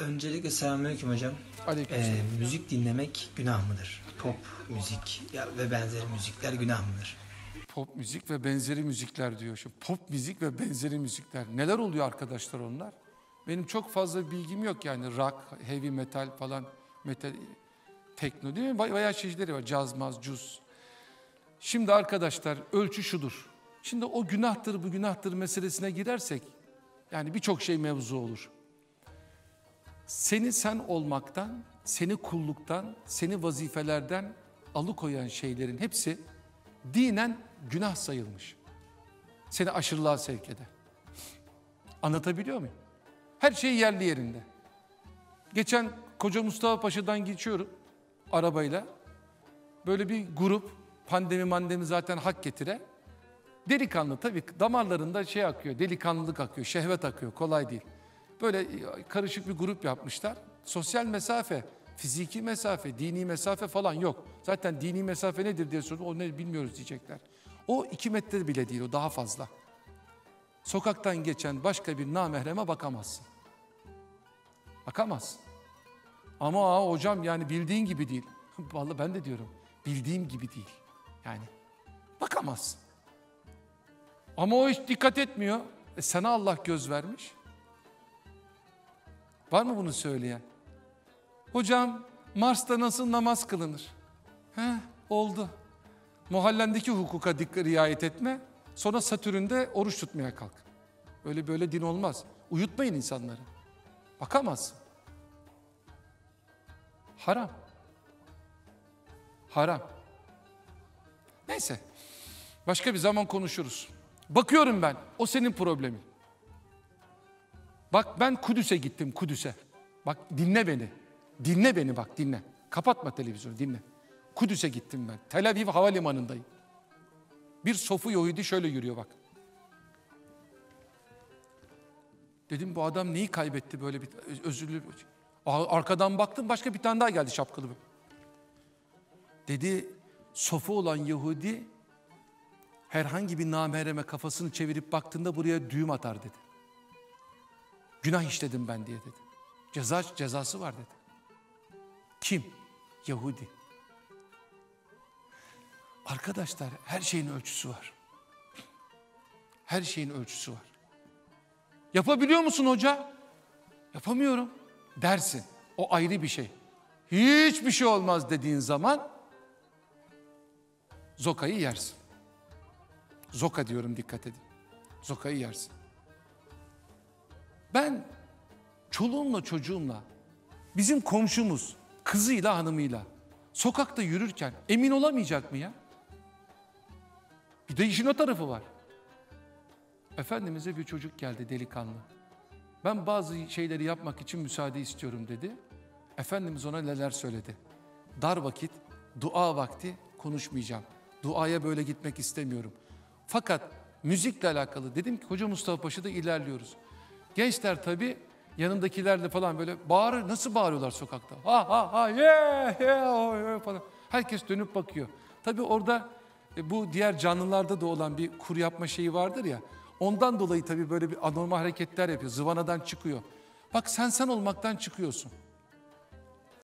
Öncelikle selamünaleyküm hocam. Aleykümselam. Ee, müzik dinlemek günah mıdır? Pop müzik ya ve benzeri müzikler günah mıdır? Pop müzik ve benzeri müzikler diyor. Şu pop müzik ve benzeri müzikler. Neler oluyor arkadaşlar onlar? Benim çok fazla bilgim yok yani rock, heavy metal falan, metal, tekno değil mi? Bay- Bayağı çeşitleri var. Caz, maz, cuz. Şimdi arkadaşlar ölçü şudur. Şimdi o günahtır bu günahtır meselesine girersek yani birçok şey mevzu olur. Seni sen olmaktan, seni kulluktan, seni vazifelerden alıkoyan şeylerin hepsi dinen günah sayılmış. Seni aşırılığa sevk eder. Anlatabiliyor muyum? Her şey yerli yerinde. Geçen Koca Mustafa Paşa'dan geçiyorum arabayla. Böyle bir grup pandemi mandemi zaten hak getire. Delikanlı tabii damarlarında şey akıyor, delikanlılık akıyor, şehvet akıyor, kolay değil. Böyle karışık bir grup yapmışlar. Sosyal mesafe, fiziki mesafe, dini mesafe falan yok. Zaten dini mesafe nedir diye sordum, o ne bilmiyoruz diyecekler. O iki metre bile değil, o daha fazla. Sokaktan geçen başka bir namahreme bakamazsın. Bakamazsın. Ama aa, hocam yani bildiğin gibi değil. Vallahi ben de diyorum, bildiğim gibi değil. Yani bakamazsın. Ama o hiç dikkat etmiyor. E sana Allah göz vermiş. Var mı bunu söyleyen? Hocam Mars'ta nasıl namaz kılınır? He oldu. Muhallendeki hukuka dikkat riayet etme. Sonra Satürn'de oruç tutmaya kalk. Öyle böyle din olmaz. Uyutmayın insanları. Bakamazsın. Haram. Haram. Neyse. Başka bir zaman konuşuruz. Bakıyorum ben. O senin problemin. Bak ben Kudüs'e gittim Kudüs'e. Bak dinle beni. Dinle beni bak dinle. Kapatma televizyonu dinle. Kudüs'e gittim ben. Tel Aviv havalimanındayım. Bir sofu Yahudi şöyle yürüyor bak. Dedim bu adam neyi kaybetti böyle bir özürlü. Arkadan baktım başka bir tane daha geldi şapkalı. Dedi sofu olan Yahudi herhangi bir namereme kafasını çevirip baktığında buraya düğüm atar dedi. Günah işledim ben diye dedi. Ceza cezası var dedi. Kim? Yahudi. Arkadaşlar her şeyin ölçüsü var. Her şeyin ölçüsü var. Yapabiliyor musun hoca? Yapamıyorum dersin. O ayrı bir şey. Hiçbir şey olmaz dediğin zaman zokayı yersin. Zoka diyorum dikkat edin. Zokayı yersin. Ben çoluğumla çocuğumla bizim komşumuz kızıyla hanımıyla sokakta yürürken emin olamayacak mı ya? Bir de işin o tarafı var. Efendimiz'e bir çocuk geldi delikanlı. Ben bazı şeyleri yapmak için müsaade istiyorum dedi. Efendimiz ona neler söyledi. Dar vakit, dua vakti konuşmayacağım. Duaya böyle gitmek istemiyorum. Fakat müzikle alakalı dedim ki Hoca Mustafa Paşa'da ilerliyoruz. Gençler tabii yanındakilerle falan böyle bağırır. Nasıl bağırıyorlar sokakta? Ha ha ha yeah yeah yeah falan. Herkes dönüp bakıyor. Tabii orada e, bu diğer canlılarda da olan bir kur yapma şeyi vardır ya. Ondan dolayı tabii böyle bir anormal hareketler yapıyor. Zıvanadan çıkıyor. Bak sen sen olmaktan çıkıyorsun.